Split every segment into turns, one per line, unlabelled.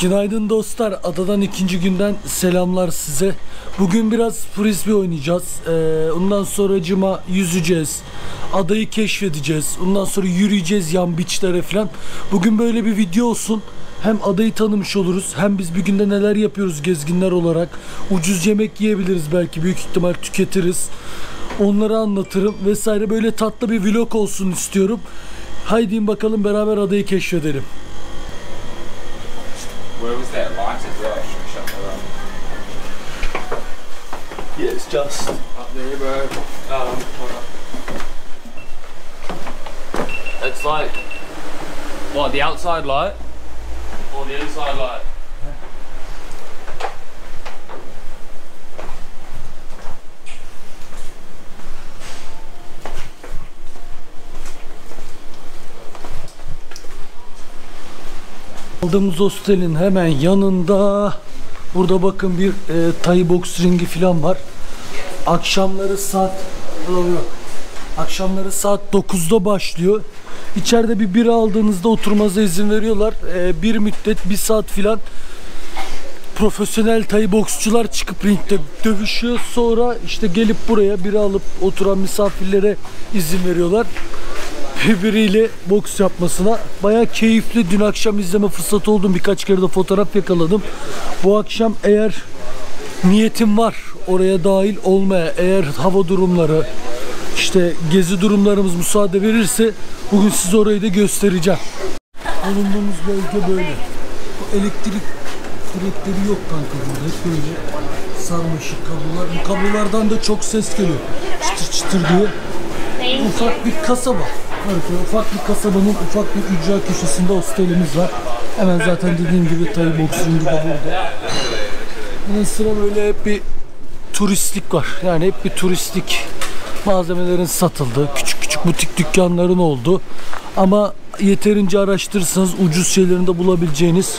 Günaydın dostlar. Adadan ikinci günden selamlar size. Bugün biraz frisbee oynayacağız. Ee, ondan sonra cuma yüzeceğiz. Adayı keşfedeceğiz. Ondan sonra yürüyeceğiz yan beachlere falan. Bugün böyle bir video olsun. Hem adayı tanımış oluruz. Hem biz bir günde neler yapıyoruz gezginler olarak. Ucuz yemek yiyebiliriz belki. Büyük ihtimal tüketiriz. Onları anlatırım vesaire. Böyle tatlı bir vlog olsun istiyorum. Haydi bakalım beraber adayı keşfedelim.
Where was that light as well? Shut that up?
Yes, just.
Up there, bro. Um. It's like, what, the outside light? Or the inside light?
Aldığımız hostelin hemen yanında burada bakın bir e, Thai box ringi falan var. Akşamları saat akşamları saat 9'da başlıyor. İçeride bir bira aldığınızda oturmanıza izin veriyorlar. E, bir müddet bir saat filan profesyonel Thai boksçular çıkıp ringde dövüşüyor. Sonra işte gelip buraya bira alıp oturan misafirlere izin veriyorlar birbiriyle boks yapmasına. Baya keyifli. Dün akşam izleme fırsatı oldum. Birkaç kere de fotoğraf yakaladım. Bu akşam eğer niyetim var oraya dahil olmaya, eğer hava durumları, işte gezi durumlarımız müsaade verirse bugün size orayı da göstereceğim. Bulunduğumuz bölge böyle. Bu elektrik direkleri yok kanka burada. Hep böyle sarmaşık kablolar. Bu kablolardan da çok ses geliyor. Çıtır çıtır diye. Ufak bir kasaba. Evet, ufak bir kasabanın ufak bir ücra köşesinde hostelimiz var. Hemen zaten dediğim gibi box ringi de burada. Bunun sıra böyle hep bir turistlik var. Yani hep bir turistlik malzemelerin satıldığı, küçük küçük butik dükkanların olduğu ama yeterince araştırırsanız ucuz şeylerini de bulabileceğiniz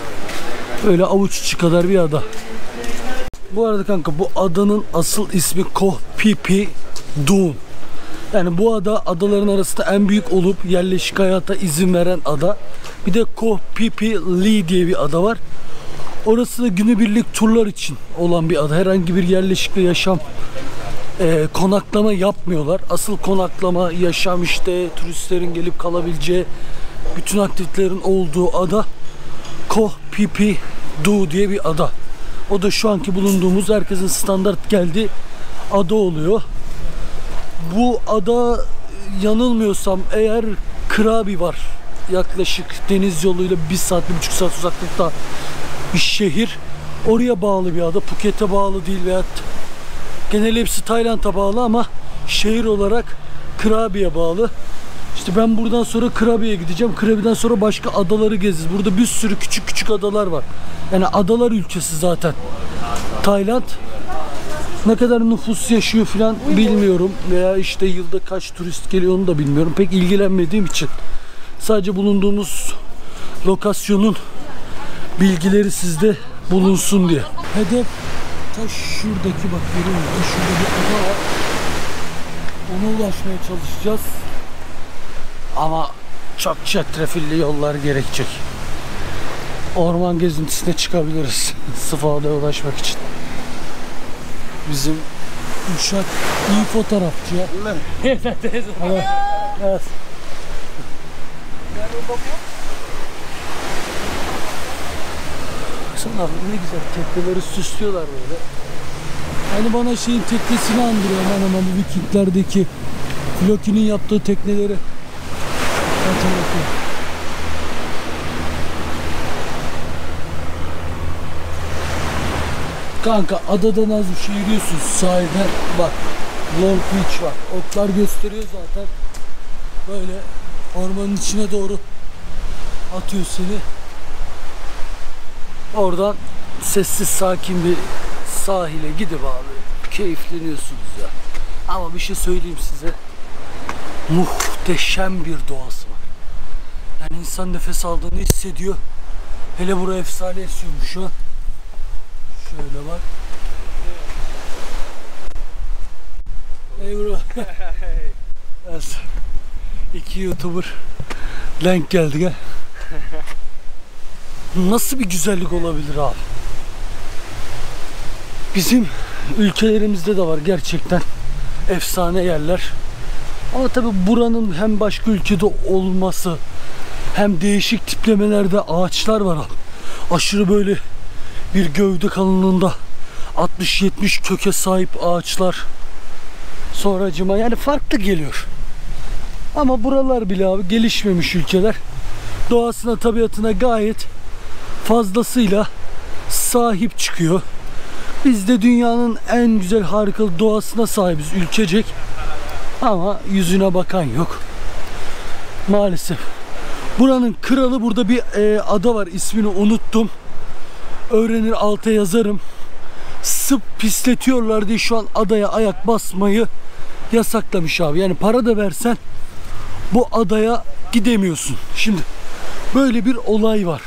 böyle avuç içi kadar bir ada. Bu arada kanka bu adanın asıl ismi Koh Phi Dun. Yani bu ada adaların arasında en büyük olup yerleşik hayata izin veren ada. Bir de Koh Phi Lee diye bir ada var. Orası da günübirlik turlar için olan bir ada. Herhangi bir yerleşik ve yaşam e, konaklama yapmıyorlar. Asıl konaklama, yaşam işte turistlerin gelip kalabileceği bütün aktivitelerin olduğu ada Koh Phi Du diye bir ada. O da şu anki bulunduğumuz herkesin standart geldiği ada oluyor. Bu ada yanılmıyorsam eğer Krabi var. Yaklaşık deniz yoluyla bir saat, bir buçuk saat uzaklıkta bir şehir. Oraya bağlı bir ada. Phuket'e bağlı değil veya genel hepsi Tayland'a bağlı ama şehir olarak Krabi'ye bağlı. İşte ben buradan sonra Krabi'ye gideceğim. Krabi'den sonra başka adaları gezeceğiz. Burada bir sürü küçük küçük adalar var. Yani adalar ülkesi zaten. Tayland ne kadar nüfus yaşıyor falan bilmiyorum veya işte yılda kaç turist geliyor onu da bilmiyorum. Pek ilgilenmediğim için sadece bulunduğumuz lokasyonun bilgileri sizde bulunsun diye. Hedef ta şuradaki bak görüyor musun? Şurada bir ada var. Ona ulaşmaya çalışacağız. Ama çok çetrefilli yollar gerekecek. Orman gezintisine çıkabiliriz. Sıfada'ya ulaşmak için. Bizim Uşak iyi fotoğrafçı ya. evet, evet. Baksana ne güzel tekneleri süslüyorlar böyle. Hani bana şeyin teknesini andırıyor hemen hemen bu Vikinglerdeki Floki'nin yaptığı tekneleri hatırlatıyor. Kanka adadan az bir şey yürüyorsun sahilden bak Long Beach var. Otlar gösteriyor zaten. Böyle ormanın içine doğru atıyor seni. Oradan sessiz sakin bir sahile gidip abi keyifleniyorsunuz ya. Ama bir şey söyleyeyim size. Muhteşem bir doğası var. Yani insan nefes aldığını hissediyor. Hele buraya efsane esiyormuş şu an. Şöyle bak. Hey bro. evet. İki YouTuber denk geldi gel. nasıl bir güzellik olabilir abi? Bizim ülkelerimizde de var gerçekten efsane yerler. Ama tabi buranın hem başka ülkede olması hem değişik tiplemelerde ağaçlar var. Aşırı böyle bir gövde kalınlığında 60-70 köke sahip ağaçlar. Sonracıma yani farklı geliyor. Ama buralar bile abi gelişmemiş ülkeler. Doğasına tabiatına gayet fazlasıyla sahip çıkıyor. Biz de dünyanın en güzel harikalı doğasına sahibiz ülkecek. Ama yüzüne bakan yok. Maalesef. Buranın kralı burada bir e, ada var. ismini unuttum. Öğrenir alta yazarım. Sıp pisletiyorlar diye şu an adaya ayak basmayı yasaklamış abi. Yani para da versen bu adaya gidemiyorsun. Şimdi böyle bir olay var.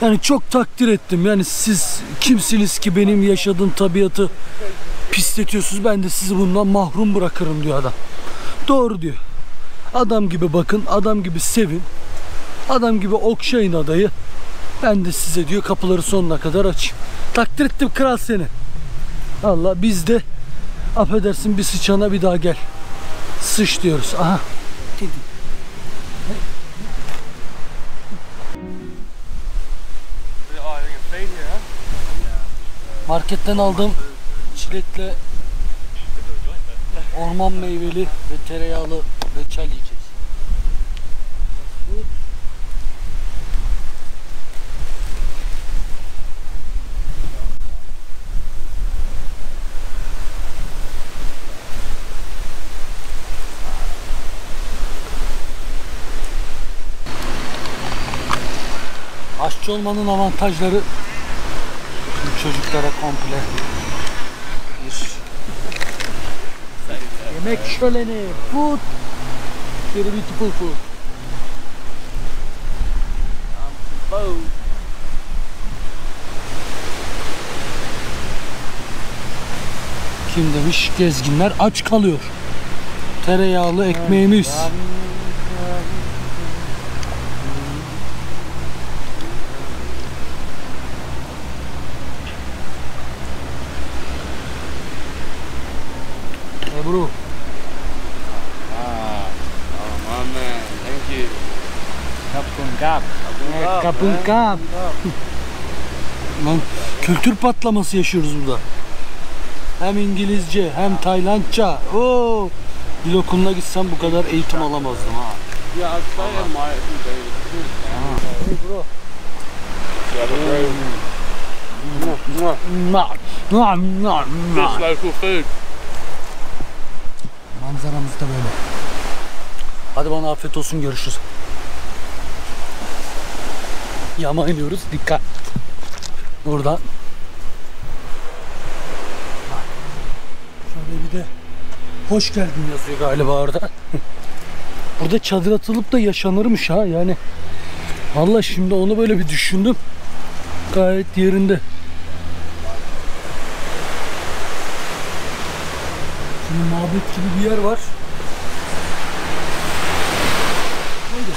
Yani çok takdir ettim. Yani siz kimsiniz ki benim yaşadığım tabiatı pisletiyorsunuz. Ben de sizi bundan mahrum bırakırım diyor adam. Doğru diyor. Adam gibi bakın, adam gibi sevin. Adam gibi okşayın adayı. Ben de size diyor kapıları sonuna kadar açayım. Takdir ettim kral seni. Allah biz de affedersin bir sıçana bir daha gel. Sıç diyoruz. Aha. Marketten aldığım çilekle orman meyveli ve tereyağlı reçel yiyeceğiz. Aşçı olmanın avantajları çocuklara komple bir yemek şöleni, food, very beautiful food. Kim demiş gezginler aç kalıyor. Tereyağlı ekmeğimiz. Hey bro.
Ah, oh my man, thank you.
Kapungkap.
Kapın kap. Lan kültür patlaması yaşıyoruz burada. Hem İngilizce hem Taylandça. Oo. Dil okuluna gitsem bu kadar eğitim alamazdım ha.
Yeah, I'd say it might be
Hey bro.
Just local food.
Manzaramız da böyle. Hadi bana afiyet olsun görüşürüz. Yama iniyoruz dikkat. Buradan. Şöyle bir de hoş geldin yazıyor galiba orada. Burada çadır atılıp da yaşanırmış ha yani. Valla şimdi onu böyle bir düşündüm. Gayet yerinde. Şimdi mabet gibi bir yer var. Böyle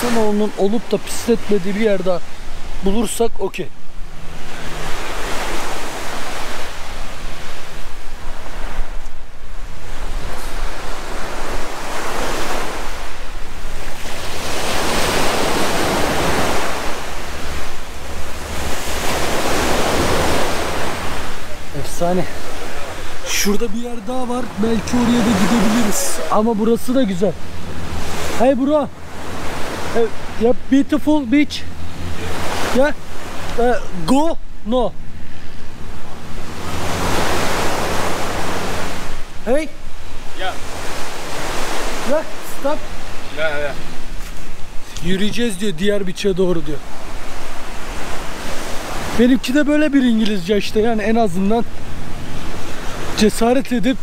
İnsanoğlunun olup da pisletmediği bir yerde bulursak okey. Efsane. Şurada bir yer daha var. Belki oraya da gidebiliriz. Ama burası da güzel. Hey bro. Hey, yeah, beautiful beach. Yeah. Uh, go. No. Hey.
Yeah.
Yeah. Stop.
Yeah, yeah.
Yürüyeceğiz diyor diğer beach'e doğru diyor. Benimki de böyle bir İngilizce işte yani en azından cesaret edip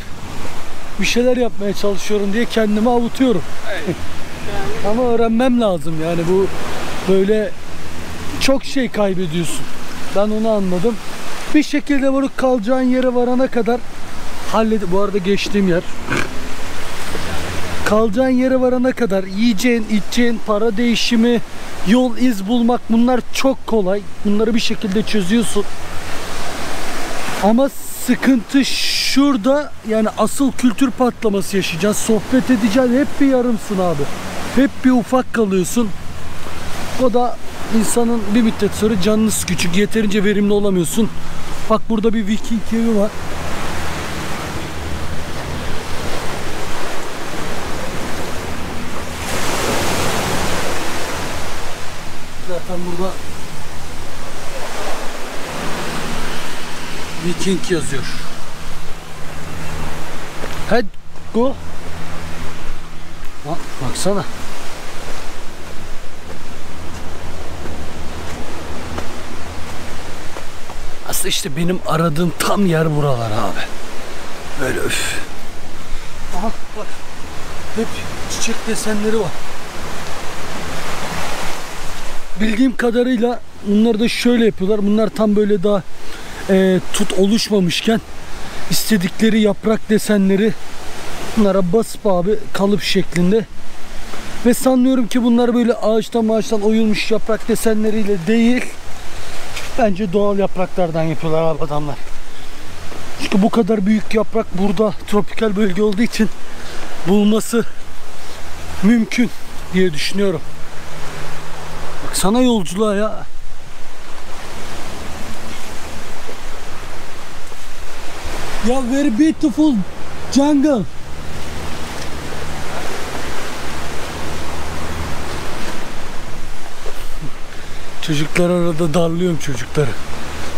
bir şeyler yapmaya çalışıyorum diye kendimi avutuyorum. Ama öğrenmem lazım yani bu böyle çok şey kaybediyorsun. Ben onu anladım. Bir şekilde bunu kalacağın yere varana kadar halledip bu arada geçtiğim yer kalacağın yere varana kadar yiyeceğin, içeceğin, para değişimi, yol iz bulmak bunlar çok kolay. Bunları bir şekilde çözüyorsun. Ama sıkıntı şurada yani asıl kültür patlaması yaşayacağız. Sohbet edeceğiz. Hep bir yarımsın abi. Hep bir ufak kalıyorsun. O da insanın bir müddet sonra canınız küçük. Yeterince verimli olamıyorsun. Bak burada bir Viking evi var. Zaten burada Viking yazıyor. Hadi go. Bak, baksana. Aslında işte benim aradığım tam yer buralar abi. Böyle üf. Aha bak. Hep çiçek desenleri var. Bildiğim kadarıyla bunları da şöyle yapıyorlar. Bunlar tam böyle daha e, tut oluşmamışken istedikleri yaprak desenleri bunlara basıp abi kalıp şeklinde ve sanıyorum ki bunlar böyle ağaçtan ağaçtan oyulmuş yaprak desenleriyle değil bence doğal yapraklardan yapıyorlar abi adamlar. Çünkü bu kadar büyük yaprak burada tropikal bölge olduğu için bulması mümkün diye düşünüyorum. Baksana yolculuğa ya. Ya very beautiful jungle. Çocuklar arada darlıyorum çocukları.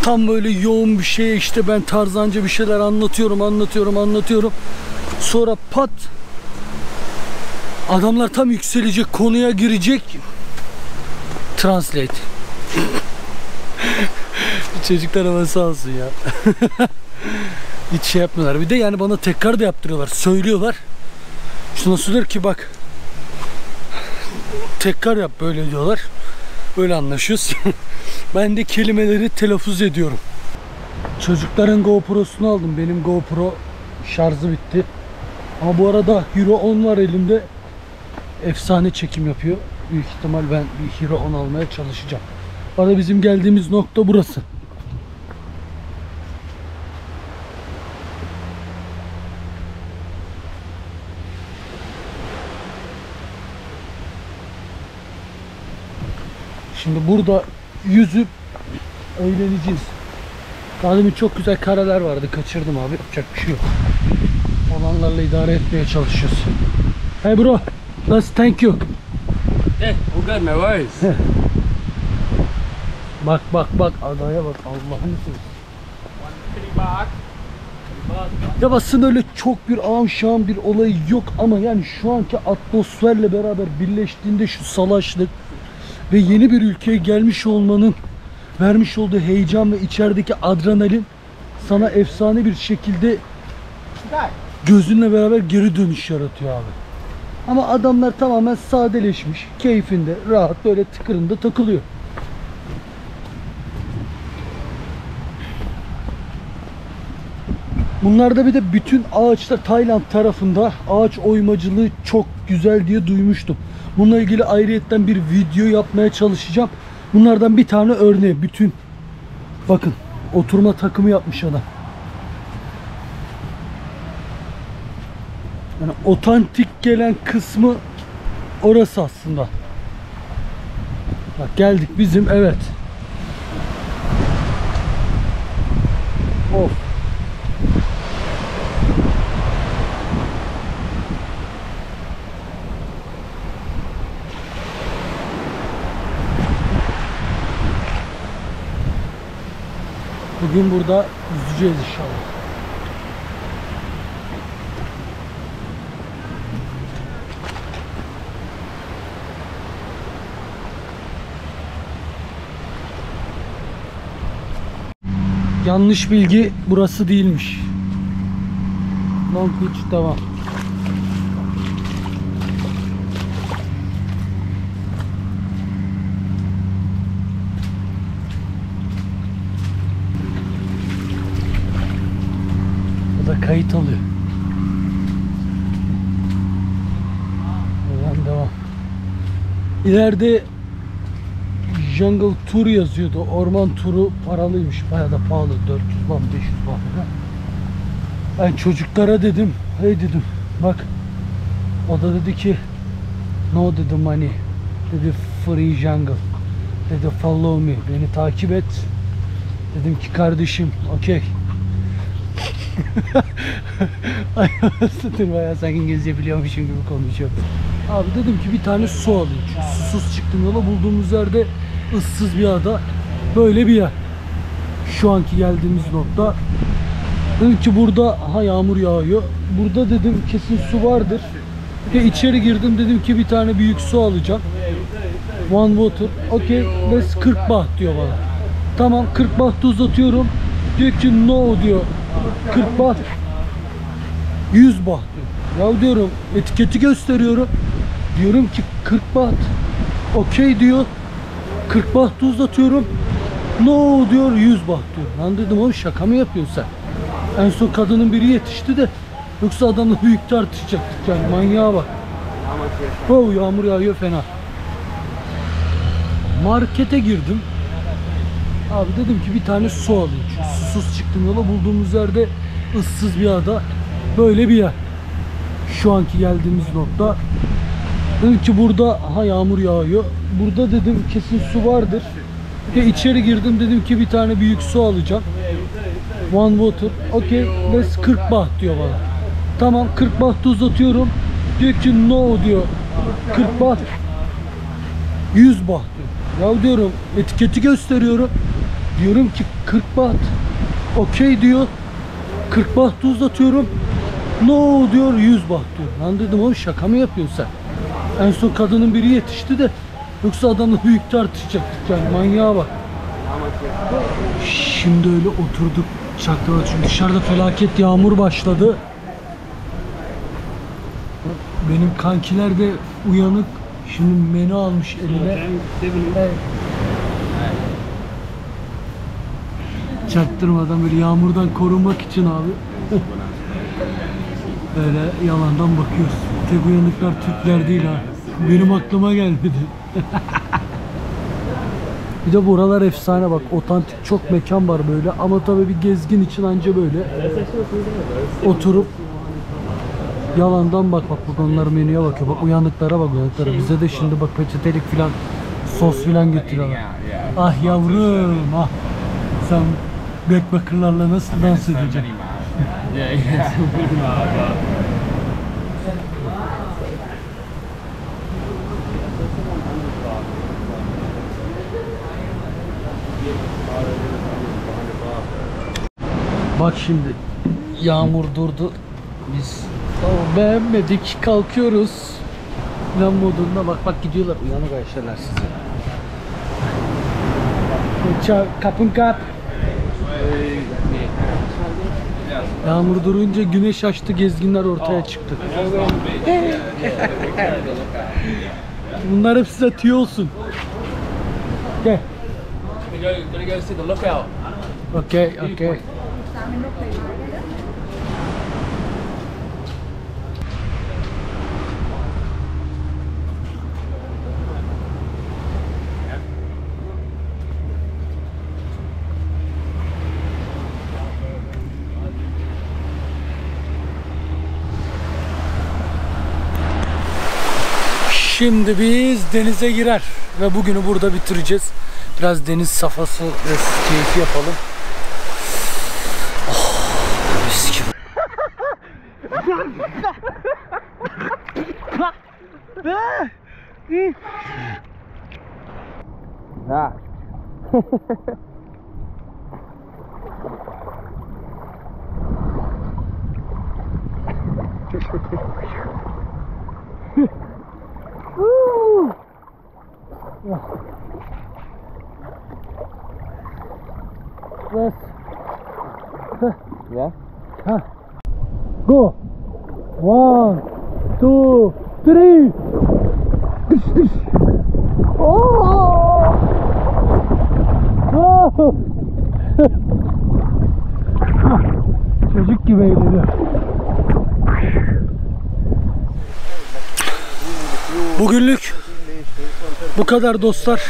Tam böyle yoğun bir şey işte ben tarzanca bir şeyler anlatıyorum anlatıyorum anlatıyorum. Sonra pat adamlar tam yükselecek konuya girecek. Translate. Çocuklar ama sağ olsun ya. Hiç şey yapmıyorlar. Bir de yani bana tekrar da yaptırıyorlar. Söylüyorlar. Şuna söyler ki bak. Tekrar yap böyle diyorlar. Böyle anlaşıyoruz. ben de kelimeleri telaffuz ediyorum. Çocukların GoPro'sunu aldım. Benim GoPro şarjı bitti. Ama bu arada Hero 10 var elimde. Efsane çekim yapıyor. Büyük ihtimal ben bir Hero 10 almaya çalışacağım. Bu arada bizim geldiğimiz nokta burası. Şimdi burada yüzüp eğleneceğiz. Daha demin çok güzel kareler vardı. Kaçırdım abi. Yapacak bir şey yok. Olanlarla idare etmeye çalışıyoruz. Hey bro. Let's thank you.
Yeah, all good, no worries.
Bak bak bak adaya bak Allah'ını seversen. Ya aslında öyle çok bir ağam şahım bir olay yok ama yani şu anki atmosferle beraber birleştiğinde şu salaşlık ve yeni bir ülkeye gelmiş olmanın vermiş olduğu heyecan ve içerideki adrenalin sana efsane bir şekilde gözünle beraber geri dönüş yaratıyor abi. Ama adamlar tamamen sadeleşmiş, keyfinde, rahat böyle tıkırında takılıyor. Bunlarda bir de bütün ağaçlar Tayland tarafında ağaç oymacılığı çok güzel diye duymuştum. Bununla ilgili ayrıyetten bir video yapmaya çalışacağım. Bunlardan bir tane örneği bütün bakın oturma takımı yapmış adam. Yani otantik gelen kısmı orası aslında. Bak geldik bizim evet. Of. Bugün burada yüzeceğiz inşallah. Yanlış bilgi burası değilmiş. Long Beach devam. O da kayıt alıyor. Devam devam. İleride Jungle Tour yazıyordu. Orman turu paralıymış. Bayağı da pahalı. 400 ban 500 ban lira. Ben çocuklara dedim. Hey dedim. Bak. O da dedi ki No dedi money. Dedi free jungle. Dedi follow me. Beni takip et. Dedim ki kardeşim okey. Ay anasını bayağı sanki İngilizce biliyormuşum gibi konuşuyor. Abi dedim ki bir tane su alayım. Çünkü susuz çıktım yola bulduğumuz yerde ıssız bir ada. Böyle bir yer. Şu anki geldiğimiz nokta. Dedim ki burada ha yağmur yağıyor. Burada dedim kesin su vardır. Ve içeri girdim dedim ki bir tane büyük su alacağım. One water. Okey. Let's 40 baht diyor bana. Tamam 40 baht uzatıyorum. Diyor ki no diyor. 40 baht. 100 baht. Ya diyorum etiketi gösteriyorum. Diyorum ki 40 baht. Okey diyor. 40 baht uzatıyorum. No diyor 100 baht diyor. Lan dedim oğlum şaka mı yapıyorsun sen? En son kadının biri yetişti de yoksa adamla büyük tartışacaktık yani manyağa bak. Oh yağmur yağıyor fena. Markete girdim. Abi dedim ki bir tane su alayım. Çünkü susuz çıktım yola bulduğumuz yerde ıssız bir ada. Böyle bir yer. Şu anki geldiğimiz nokta. Dedim ki burada ha yağmur yağıyor. Burada dedim kesin su vardır. Ve içeri girdim dedim ki bir tane büyük su alacağım. One water. Okey. Let's 40 baht diyor bana. Tamam 40 baht uzatıyorum. Diyor ki no diyor. 40 baht. 100 baht diyor. Ya diyorum etiketi gösteriyorum. Diyorum ki 40 baht. Okey diyor. 40 baht uzatıyorum. No diyor 100 baht diyor. Lan dedim oğlum şaka mı yapıyorsun sen? En son kadının biri yetişti de yoksa adamla büyük tartışacaktık yani manyağa bak. Şimdi öyle oturduk çaktırmadık çünkü dışarıda felaket yağmur başladı. Benim kankiler de uyanık. Şimdi menü almış eline. Evet. Çaktırmadan böyle yağmurdan korunmak için abi. Böyle yalandan bakıyoruz. Tek uyanıklar Türkler değil ha. Benim aklıma gelmedi. bir de buralar efsane bak. Otantik çok mekan var böyle. Ama tabii bir gezgin için anca böyle. Oturup yalandan bak bak bak onlar menüye bakıyor. Bak uyanıklara bak uyanıklara. Bize de şimdi bak peçetelik filan sos filan getiriyorlar. Ah yavrum ah. Sen backpackerlarla nasıl dans
yeah.
Bak şimdi yağmur durdu. Biz tamam, beğenmedik kalkıyoruz. Plan modunda bak bak gidiyorlar uyanık Ayşeler size. Kapın kap. Yağmur durunca güneş açtı gezginler ortaya çıktı. Bunlar hep size tüy olsun. Gel.
Gonna go, gonna go see the lookout.
Okey, okey. Şimdi biz denize girer ve bugünü burada bitireceğiz. Biraz deniz safhası ve keyfi yapalım. Oh, mis gibi.
Yeah.
Let's
Yeah.
go. One, two, three. Oh! Oh! Çocuk gibi eğleniyor. Bugünlük bu kadar dostlar.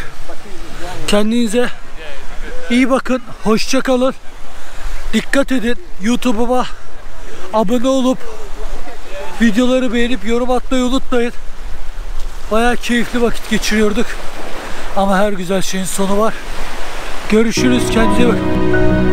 Kendinize iyi bakın. Hoşça kalın. Dikkat edin. YouTube'uma abone olup videoları beğenip yorum atmayı unutmayın. Bayağı keyifli vakit geçiriyorduk. Ama her güzel şeyin sonu var. Görüşürüz. Kendinize bakın.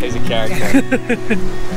He's a character.